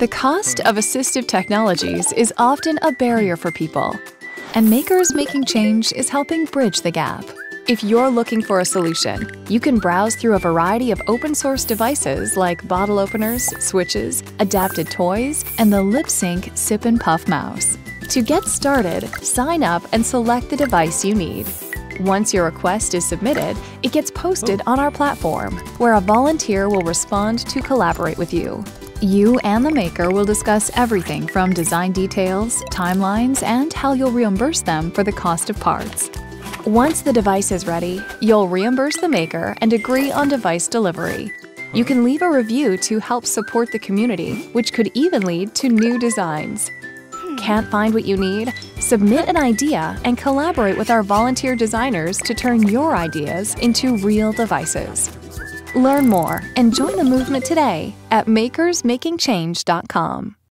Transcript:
The cost of assistive technologies is often a barrier for people, and Makers Making Change is helping bridge the gap. If you're looking for a solution, you can browse through a variety of open source devices like bottle openers, switches, adapted toys, and the LipSync Sip and Puff mouse. To get started, sign up and select the device you need. Once your request is submitted, it gets posted on our platform, where a volunteer will respond to collaborate with you. You and the maker will discuss everything from design details, timelines, and how you'll reimburse them for the cost of parts. Once the device is ready, you'll reimburse the maker and agree on device delivery. You can leave a review to help support the community, which could even lead to new designs. Can't find what you need? Submit an idea and collaborate with our volunteer designers to turn your ideas into real devices. Learn more and join the movement today at makersmakingchange.com.